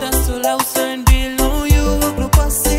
Dans tout là où c'est eu deal, non, assim.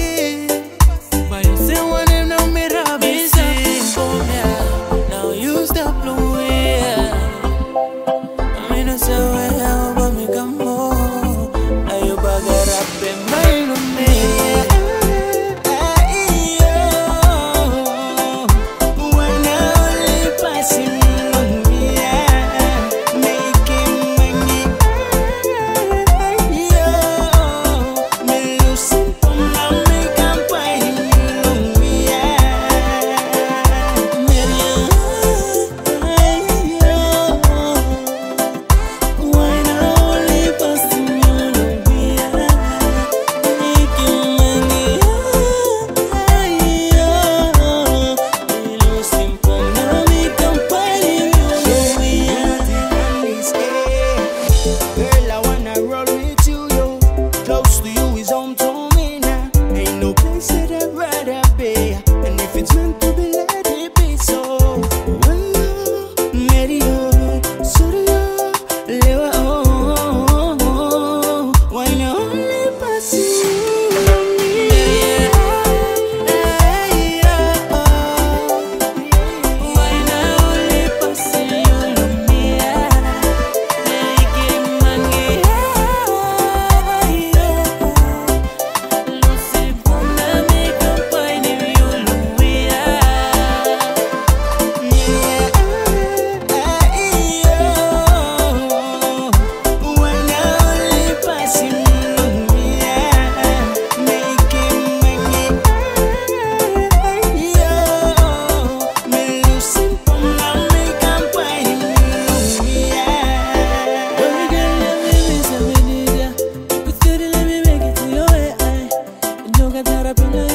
that up in the